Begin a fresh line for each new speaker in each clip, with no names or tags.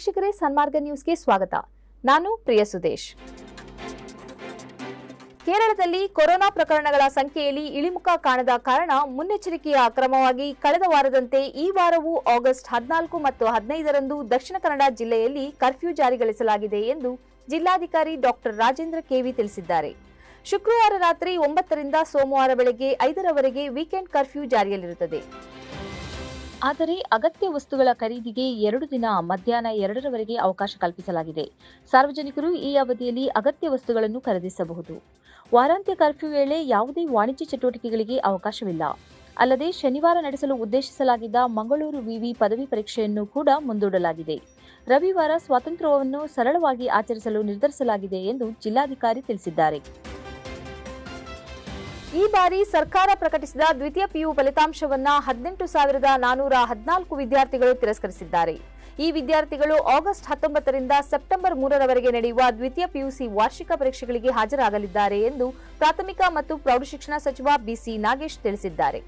ವೀಕ್ಷಕರೇ ಸನ್ಮಾರ್ಗ ನ್ಯೂಸ್ಗೆ ಸ್ವಾಗತ. ನಾನು ಪ್ರಿಯ ಸುದೇಶ್. ಕೇರಳದಲ್ಲಿ ಕೊರೋನಾ ಪ್ರಕರಣಗಳ ಸಂಖ್ಯೆಯಲ್ಲಿ ಇಳಿಮುಖ ಕಾಣದ ಕಾರಣ ಮುನ್ನೆಚ್ಚರಿಕೆಯ ಕ್ರಮವಾಗಿ ಕಳೆದ ವಾರದಂತೆ ಈ ವಾರವೂ ಆಗಸ್ಟ್ ಹದಿನಾಲ್ಕು ಮತ್ತು ಹದಿನೈದರಂದು ದಕ್ಷಿಣ ಕನ್ನಡ ಜಿಲ್ಲೆಯಲ್ಲಿ ಕರ್ಫ್ಯೂ ಜಾರಿಗೊಳಿಸಲಾಗಿದೆ ಎಂದು ಜಿಲ್ಲಾಧಿಕಾರಿ ಡಾಕ್ಟರ್ ರಾಜೇಂದ್ರ ಕೆವಿ ತಿಳಿಸಿದ್ದಾರೆ. ಶುಕ್ರವಾರ ರಾತ್ರಿ ಒಂಬತ್ತರಿಂದ ಸೋಮವಾರ ಬೆಳಗ್ಗೆ ಐದರವರೆಗೆ ವೀಕೆಂಡ್ ಕರ್ಫ್ಯೂ ಜಾರಿಯಲ್ಲಿರುತ್ತದೆ. ಆದರೆ ಅಗತ್ಯ ವಸ್ತುಗಳ ಖರೀದಿಗೆ ಎರಡು ದಿನ ಮಧ್ಯಾಹ್ನ ಎರಡರವರೆಗೆ ಅವಕಾಶ ಕಲ್ಪಿಸಲಾಗಿದೆ. ಸಾರ್ವಜನಿಕರು ಈ ಅವಧಿಯಲ್ಲಿ ಅಗತ್ಯ ವಸ್ತುಗಳನ್ನು ಖರೀದಿಸಬಹುದು. ವಾರಾಂತ್ಯ ಕರ್ಫ್ಯೂ ವೇಳೆ ಯಾವುದೇ ವಾಣಿಜ್ಯ ಚಟುವಟಿಕೆಗಳಿಗೆ ಅವಕಾಶವಿಲ್ಲ. ಅಲ್ಲದೆ ಶನಿವಾರ ನಡೆಸಲು ಉದ್ದೇಶಿಸಲಾಗಿದ್ದ ಮಂಗಳೂರು ವಿವಿ ಪದವಿ ಪರೀಕ್ಷೆಯನ್ನು ಕೂಡ ಮುಂದೂಡಲಾಗಿದೆ. ರವಿವಾರ ಸ್ವಾತಂತ್ರ್ಯವನ್ನು ಸರಳವಾಗಿ ಆಚರಿಸಲು ನಿರ್ಧರಿಸಲಾಗಿದೆ ಎಂದು ಜಿಲ್ಲಾಧಿಕಾರಿ ತಿಳಿಸಿದ್ದಾರೆ. ಈ ಬಾರಿ ಸರ್ಕಾರ ಪ್ರಕಟಿಸಿದ ದ್ವಿತೀಯ ಪಿಯು ಫಲಿತಾಂಶವನ್ನ ಹದಿನೆಂಟು ಸಾವಿರದ ನಾನೂರ ಹದಿನಾಲ್ಕು ವಿದ್ಯಾರ್ಥಿಗಳು ತಿರಸ್ಕರಿಸಿದ್ದಾರೆ. ಈ ವಿದ್ಯಾರ್ಥಿಗಳು ಆಗಸ್ಟ್ ಹತ್ತೊಂಬತ್ತರಿಂದ ಸೆಪ್ಟೆಂಬರ್ ಮೂರರವರೆಗೆ ನಡೆಯುವ ದ್ವಿತೀಯ ಪಿಯುಸಿ ವಾರ್ಷಿಕ ಪರೀಕ್ಷೆಗಳಿಗೆ ಹಾಜರಾಗಲಿದ್ದಾರೆ ಎಂದು ಪ್ರಾಥಮಿಕ ಮತ್ತು ಪ್ರೌಢಶಿಕ್ಷಣ ಸಚಿವ ಬಿಸಿ ನಾಗೇಶ್ ತಿಳಿಸಿದ್ದಾರೆ.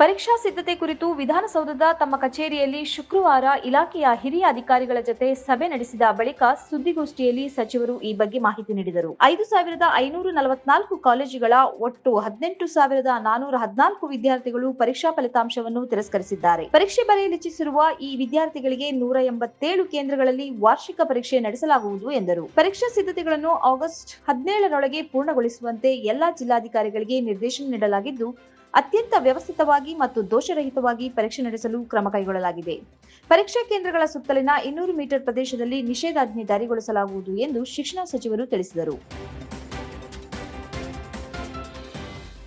ಪರೀಕ್ಷಾ ಸಿದ್ಧತೆ ಕುರಿತು ವಿಧಾನಸೌಧದ ತಮ್ಮ ಕಚೇರಿಯಲ್ಲಿ ಶುಕ್ರವಾರ ಇಲಾಖೆಯ ಹಿರಿಯ ಅಧಿಕಾರಿಗಳ ಜತೆ ಸಭೆ ನಡೆಸಿದ ಬಳಿಕ ಸುದ್ದಿಗೋಷ್ಠಿಯಲ್ಲಿ ಸಚಿವರು ಈ ಬಗ್ಗೆ ಮಾಹಿತಿ ನೀಡಿದರು. ಐದು ಸಾವಿರದ ಐನೂರ ನಲವತ್ನಾಲ್ಕು ಕಾಲೇಜುಗಳ ಒಟ್ಟು ಹದಿನೆಂಟು ಸಾವಿರದ ನಾನೂರ ಹದಿನಾಲ್ಕು ವಿದ್ಯಾರ್ಥಿಗಳು ಪರೀಕ್ಷಾ ಫಲಿತಾಂಶವನ್ನು ತಿರಸ್ಕರಿಸಿದ್ದಾರೆ. ಪರೀಕ್ಷೆ ಬರೆಯಲಿಚ್ಛಿಸಿರುವ ಈ ವಿದ್ಯಾರ್ಥಿಗಳಿಗೆ ನೂರ ಎಂಬತ್ತೇಳು ಕೇಂದ್ರಗಳಲ್ಲಿ ವಾರ್ಷಿಕ ಪರೀಕ್ಷೆ ನಡೆಸಲಾಗುವುದು ಎಂದರು. ಪರೀಕ್ಷಾ ಸಿದ್ಧತೆಗಳನ್ನು ಆಗಸ್ಟ್ ಹದಿನೇಳರೊಳಗೆ ಪೂರ್ಣಗೊಳಿಸುವಂತೆ ಎಲ್ಲಾ ಜಿಲ್ಲಾಧಿಕಾರಿಗಳಿಗೆ ನಿರ್ದೇಶನ ನೀಡಲಾಗಿದ್ದು ಅತ್ಯಂತ ವ್ಯವಸ್ಥಿತವಾಗಿ ಮತ್ತು ದೋಷರಹಿತವಾಗಿ ಪರೀಕ್ಷೆ ನಡೆಸಲು ಕ್ರಮ ಕೈಗೊಳ್ಳಲಾಗಿದೆ. ಪರೀಕ್ಷಾ ಕೇಂದ್ರಗಳ ಸುತ್ತಲಿನ ಇನ್ನೂರು ಮೀಟರ್ ಪ್ರದೇಶದಲ್ಲಿ ನಿಷೇಧಾಜ್ಞೆ ಜಾರಿಗೊಳಿಸಲಾಗುವುದು ಎಂದು ಶಿಕ್ಷಣ ಸಚಿವರು ತಿಳಿಸಿದರು.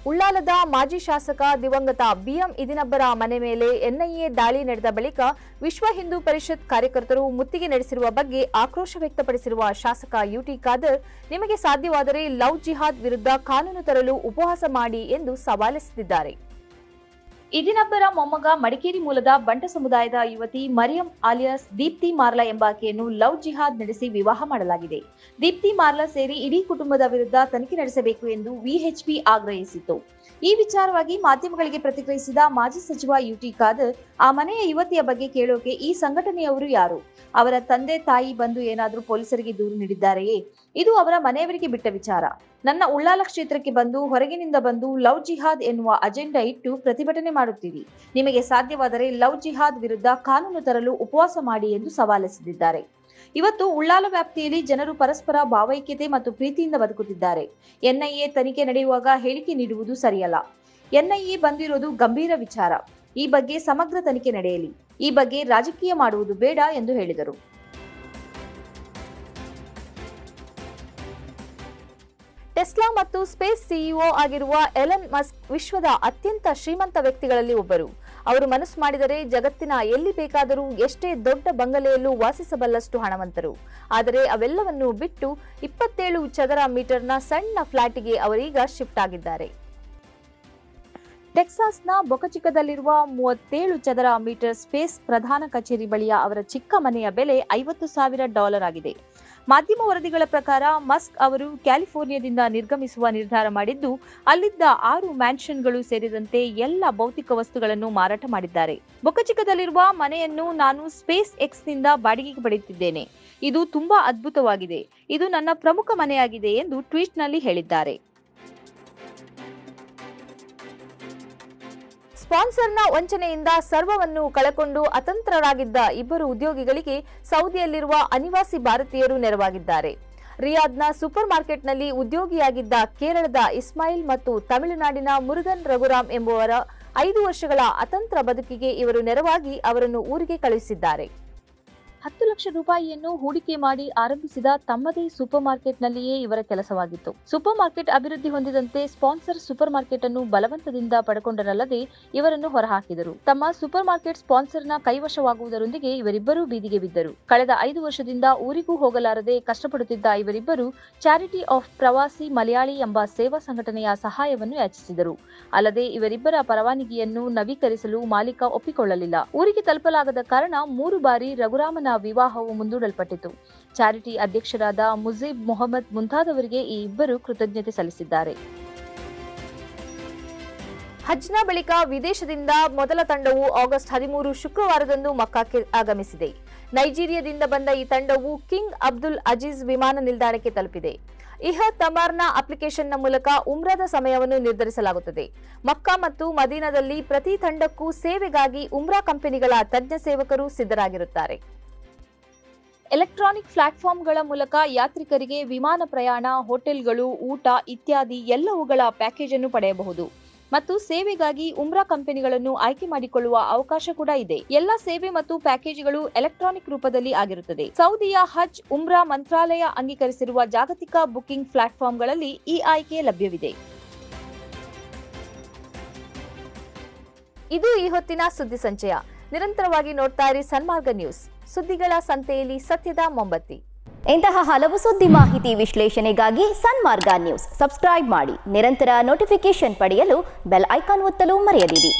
ಉಳ್ಳಾಲದ ಮಾಜಿ ಶಾಸಕ ದಿವಂಗತ ಬಿಎಂ ಇದಿನಬ್ಬರ ಮನೆ ಮೇಲೆ ಎನ್ಐಎ ದಾಳಿ ನಡೆದ ಬಳಿಕ ವಿಶ್ವ ಹಿಂದೂ ಪರಿಷತ್ ಕಾರ್ಯಕರ್ತರು ಮುತ್ತಿಗೆ ನಡೆಸಿರುವ ಬಗ್ಗೆ ಆಕ್ರೋಶ ವ್ಯಕ್ತಪಡಿಸಿರುವ ಶಾಸಕ ಯುಟಿ ಖಾದರ್, ನಿಮಗೆ ಸಾಧ್ಯವಾದರೆ ಲವ್ ಜಿಹಾದ್ ವಿರುದ್ಧ ಕಾನೂನು ತರಲು ಉಪವಾಸ ಮಾಡಿ ಎಂದು ಸವಾಲೆಸೆದಿದ್ದಾರೆ. ಇದಿನಬ್ಬರ ಮೊಮ್ಮಗ ಮಡಿಕೇರಿ ಮೂಲದ ಬಂಟ ಸಮುದಾಯದ ಯುವತಿ ಮರಿಯಂ ಆಲಿಯಾಸ್ ದೀಪ್ತಿ ಮಾರ್ಲಾ ಎಂಬಾಕೆಯನ್ನು ಲವ್ ಜಿಹಾದ್ ನಡೆಸಿ ವಿವಾಹ ಮಾಡಲಾಗಿದೆ. ದೀಪ್ತಿ ಮಾರ್ಲಾ ಸೇರಿ ಇಡೀ ಕುಟುಂಬದ ವಿರುದ್ಧ ತನಿಖೆ ನಡೆಸಬೇಕು ಎಂದು ವಿಎಚ್ಪಿ ಆಗ್ರಹಿಸಿತು ಈ ವಿಚಾರವಾಗಿ ಮಾಧ್ಯಮಗಳಿಗೆ ಪ್ರತಿಕ್ರಿಯಿಸಿದ ಮಾಜಿ ಸಚಿವ ಯುಟಿ ಖಾದರ್, ಆ ಮನೆಯ ಯುವತಿಯ ಬಗ್ಗೆ ಕೇಳೋಕೆ ಈ ಸಂಘಟನೆಯವರು ಯಾರು? ಅವರ ತಂದೆ ತಾಯಿ ಬಂದು ಏನಾದರೂ ಪೊಲೀಸರಿಗೆ ದೂರು ನೀಡಿದ್ದಾರೆಯೇ? ಇದು ಅವರ ಮನೆಯವರಿಗೆ ಬಿಟ್ಟ ವಿಚಾರ. ನನ್ನ ಉಳ್ಳಾಲ ಕ್ಷೇತ್ರಕ್ಕೆ ಬಂದು ಹೊರಗಿನಿಂದ ಬಂದು ಲವ್ ಜಿಹಾದ್ ಎನ್ನುವ ಅಜೆಂಡಾ ಇಟ್ಟು ಪ್ರತಿಭಟನೆ ಮಾಡುತ್ತೀರಿ. ನಿಮಗೆ ಸಾಧ್ಯವಾದರೆ ಲವ್ ಜಿಹಾದ್ ವಿರುದ್ಧ ಕಾನೂನು ತರಲು ಉಪವಾಸ ಮಾಡಿ ಎಂದು ಸವಾಲೆಸೆದಿದ್ದಾರೆ. ಇವತ್ತು ಉಳ್ಳಾಲ ವ್ಯಾಪ್ತಿಯಲ್ಲಿ ಜನರು ಪರಸ್ಪರ ಭಾವೈಕ್ಯತೆ ಮತ್ತು ಪ್ರೀತಿಯಿಂದ ಬದುಕುತ್ತಿದ್ದಾರೆ. ಎನ್ಐಎ ತನಿಖೆ ನಡೆಯುವಾಗ ಹೇಳಿಕೆ ನೀಡುವುದು ಸರಿಯಲ್ಲ. ಎನ್ಐಎ ಬಂದಿರೋದು ಗಂಭೀರ ವಿಚಾರ. ಈ ಬಗ್ಗೆ ಸಮಗ್ರ ತನಿಖೆ ನಡೆಯಲಿ. ಈ ಬಗ್ಗೆ ರಾಜಕೀಯ ಮಾಡುವುದು ಬೇಡ ಎಂದು ಹೇಳಿದರು. ಟೆಸ್ಲಾ ಮತ್ತು ಸ್ಪೇಸ್ ಸಿಇಒ ಆಗಿರುವ ಎಲನ್ ಮಸ್ಕ್ ವಿಶ್ವದ ಅತ್ಯಂತ ಶ್ರೀಮಂತ ವ್ಯಕ್ತಿಗಳಲ್ಲಿ ಒಬ್ಬರು. ಅವರು ಮನಸ್ಸು ಮಾಡಿದರೆ ಜಗತ್ತಿನ ಎಲ್ಲಿ ಬೇಕಾದರೂ ಎಷ್ಟೇ ದೊಡ್ಡ ಬಂಗಲೆಯಲ್ಲೂ ವಾಸಿಸಬಲ್ಲಷ್ಟು ಹಣವಂತರು. ಆದರೆ ಅವೆಲ್ಲವನ್ನು ಬಿಟ್ಟು ಇಪ್ಪತ್ತೇಳು ಚದರ ಮೀಟರ್ನ ಸಣ್ಣ ಫ್ಲಾಟಿಗೆ ಅವರೀಗ ಶಿಫ್ಟ್ ಆಗಿದ್ದಾರೆ. ಟೆಕ್ಸಾಸ್ನ ಬೊಕಚಿಕದಲ್ಲಿರುವ ಮೂವತ್ತೇಳು ಚದರ ಮೀಟರ್ ಸ್ಪೇಸ್ ಪ್ರಧಾನ ಕಚೇರಿ ಬಳಿಯ ಅವರ ಚಿಕ್ಕ ಮನೆಯ ಬೆಲೆ ಐವತ್ತು ಸಾವಿರ ಡಾಲರ್ ಆಗಿದೆ. ಮಾಧ್ಯಮ ವರದಿಗಳ ಪ್ರಕಾರ ಮಸ್ಕ್ ಅವರು ಕ್ಯಾಲಿಫೋರ್ನಿಯಾದಿಂದ ನಿರ್ಗಮಿಸುವ ನಿರ್ಧಾರ ಮಾಡಿದ್ದು, ಅಲ್ಲಿದ್ದ ಆರು ಮ್ಯಾನ್ಷನ್ಗಳು ಸೇರಿದಂತೆ ಎಲ್ಲ ಭೌತಿಕ ವಸ್ತುಗಳನ್ನು ಮಾರಾಟ ಮಾಡಿದ್ದಾರೆ. ಬೊಕಚಿಕದಲ್ಲಿರುವ ಮನೆಯನ್ನು ನಾನು ಸ್ಪೇಸ್ ಎಕ್ಸ್ನಿಂದ ಬಾಡಿಗೆಗೆ ಪಡೆಯುತ್ತಿದ್ದೇನೆ. ಇದು ತುಂಬಾ ಅದ್ಭುತವಾಗಿದೆ. ಇದು ನನ್ನ ಪ್ರಮುಖ ಮನೆಯಾಗಿದೆ ಎಂದು ಟ್ವೀಟ್ನಲ್ಲಿ ಹೇಳಿದ್ದಾರೆ. ಸ್ಪಾನ್ಸರ್ನ ವಂಚನೆಯಿಂದ ಸರ್ವವನ್ನು ಕಳಕೊಂಡು ಅತಂತ್ರರಾಗಿದ್ದ ಇಬ್ಬರು ಉದ್ಯೋಗಿಗಳಿಗೆ ಸೌದಿಯಲ್ಲಿರುವ ಅನಿವಾಸಿ ಭಾರತೀಯರು ನೆರವಾಗಿದ್ದಾರೆ. ರಿಯಾದ್ನ ಸೂಪರ್ ಮಾರ್ಕೆಟ್ನಲ್ಲಿ ಉದ್ಯೋಗಿಯಾಗಿದ್ದ ಕೇರಳದ ಇಸ್ಮಾಯಿಲ್ ಮತ್ತು ತಮಿಳುನಾಡಿನ ಮುರುಗನ್ ರಘುರಾಮ್ ಎಂಬುವರ ಐದು ವರ್ಷಗಳ ಅತಂತ್ರ ಬದುಕಿಗೆ ಇವರು ನೆರವಾಗಿ ಅವರನ್ನು ಊರಿಗೆ ಕಳುಹಿಸಿದ್ದಾರೆ. ಲಕ್ಷ ರೂಪಾಯಿಯನ್ನು ಹೂಡಿಕೆ ಮಾಡಿ ಆರಂಭಿಸಿದ ತಮ್ಮದೇ ಸೂಪರ್ ಮಾರ್ಕೆಟ್ನಲ್ಲಿಯೇ ಇವರ ಕೆಲಸವಾಗಿತ್ತು. ಸೂಪರ್ ಮಾರ್ಕೆಟ್ ಅಭಿವೃದ್ಧಿ ಹೊಂದಿದಂತೆ ಸ್ಪಾನ್ಸರ್ ಸೂಪರ್ ಮಾರ್ಕೆಟ್ ಅನ್ನು ಬಲವಂತದಿಂದ ಪಡೆಕೊಂಡರಲ್ಲದೆ ಇವರನ್ನು ಹೊರಹಾಕಿದರು. ತಮ್ಮ ಸೂಪರ್ ಮಾರ್ಕೆಟ್ ಸ್ಪಾನ್ಸರ್ನ ಕೈವಶವಾಗುವುದರೊಂದಿಗೆ ಇವರಿಬ್ಬರೂ ಬೀದಿಗೆ ಬಿದ್ದರು. ಕಳೆದ ಐದು ವರ್ಷದಿಂದ ಊರಿಗೂ ಹೋಗಲಾರದೆ ಕಷ್ಟಪಡುತ್ತಿದ್ದ ಇವರಿಬ್ಬರು ಚಾರಿಟಿ ಆಫ್ ಪ್ರವಾಸಿ ಮಲಯಾಳಿ ಎಂಬ ಸೇವಾ ಸಂಘಟನೆಯ ಸಹಾಯವನ್ನು ಯಾಚಿಸಿದರು. ಅಲ್ಲದೆ ಇವರಿಬ್ಬರ ಪರವಾನಗಿಯನ್ನು ನವೀಕರಿಸಲು ಮಾಲೀಕ ಒಪ್ಪಿಕೊಳ್ಳಲಿಲ್ಲ. ಊರಿಗೆ ತಲುಪಲಾಗದ ಕಾರಣ ಮೂರು ಬಾರಿ ರಘುರಾಮನ ವಿವಾಹವು ಮುಂದೂಡಲ್ಪಟ್ಟಿತು. ಚಾರಿಟಿ ಅಧ್ಯಕ್ಷರಾದ ಮುಜೀಬ್ ಮೊಹಮ್ಮದ್ ಮುಂತಾದವರಿಗೆ ಈ ಇಬ್ಬರು ಕೃತಜ್ಞತೆ ಸಲ್ಲಿಸಿದ್ದಾರೆ. ಹಜ್ನ ಬಳಿಕ ವಿದೇಶದಿಂದ ಮೊದಲ ತಂಡವು ಆಗಸ್ಟ್ ಹದಿಮೂರು ಶುಕ್ರವಾರದಂದು ಮಕ್ಕಾಕ್ಕೆ ಆಗಮಿಸಿದೆ. ನೈಜೀರಿಯಾದಿಂದ ಬಂದ ಈ ತಂಡವು ಕಿಂಗ್ ಅಬ್ದುಲ್ ಅಜೀಜ್ ವಿಮಾನ ನಿಲ್ದಾಣಕ್ಕೆ ತಲುಪಿದೆ. ಇಹ ತಮಾರ್ನ ಅಪ್ಲಿಕೇಶನ್ನ ಮೂಲಕ ಉಮ್ರಾದ ಸಮಯವನ್ನು ನಿರ್ಧರಿಸಲಾಗುತ್ತದೆ. ಮಕ್ಕಾ ಮತ್ತು ಮದೀನಾದಲ್ಲಿ ಪ್ರತಿ ತಂಡಕ್ಕೂ ಸೇವೆಗಾಗಿ ಉಮ್ರಾ ಕಂಪನಿಗಳ ತಜ್ಞ ಸೇವಕರು ಸಿದ್ಧರಾಗಿರುತ್ತಾರೆ. ಎಲೆಕ್ಟ್ರಾನಿಕ್ ಪ್ಲಾಟ್ಫಾರ್ಮ್ಗಳ ಮೂಲಕ ಯಾತ್ರಿಕರಿಗೆ ವಿಮಾನ ಪ್ರಯಾಣ, ಹೋಟೆಲ್ಗಳು, ಊಟ ಇತ್ಯಾದಿ ಎಲ್ಲವುಗಳ ಪ್ಯಾಕೇಜ್ ಅನ್ನು ಪಡೆಯಬಹುದು. ಮತ್ತು ಸೇವೆಗಾಗಿ ಉಮ್ರಾ ಕಂಪನಿಗಳನ್ನು ಆಯ್ಕೆ ಮಾಡಿಕೊಳ್ಳುವ ಅವಕಾಶ ಕೂಡ ಇದೆ. ಎಲ್ಲ ಸೇವೆ ಮತ್ತು ಪ್ಯಾಕೇಜ್ಗಳು ಎಲೆಕ್ಟ್ರಾನಿಕ್ ರೂಪದಲ್ಲಿ ಆಗಿರುತ್ತದೆ. ಸೌದಿಯ ಹಜ್ ಉಮ್ರಾ ಮಂತ್ರಾಲಯ ಅಂಗೀಕರಿಸಿರುವ ಜಾಗತಿಕ ಬುಕಿಂಗ್ ಪ್ಲಾಟ್ಫಾರ್ಮ್ಗಳಲ್ಲಿ ಈ ಆಯ್ಕೆ ಲಭ್ಯವಿದೆ. ಇದು ಈ ಹೊತ್ತಿನ ಸುದ್ದಿ ಸಂಚಯ. ನಿರಂತರವಾಗಿ ನೋಡ್ತಾ ಇರಿ ಸನ್ಮಾರ್ಗ ನ್ಯೂಸ್. ಸುದ್ದಿಗಳ ಸಂತೆಯಲ್ಲಿ ಸತ್ಯದ ಮೊಂಬತ್ತಿ.
ಇಂತಹ ಹಲವು ಸುದ್ದಿ ಮಾಹಿತಿ ವಿಶ್ಲೇಷಣೆಗಾಗಿ ಸನ್ಮಾರ್ಗ ನ್ಯೂಸ್. ಸಬ್ಸ್ಕ್ರೈಬ್ ಮಾಡಿ, ನಿರಂತರ ನೋಟಿಫಿಕೇಶನ್ ಪಡೆಯಲು ಬೆಲ್ ಐಕಾನ್ ಒತ್ತಲು ಮರೆಯದಿರಿ.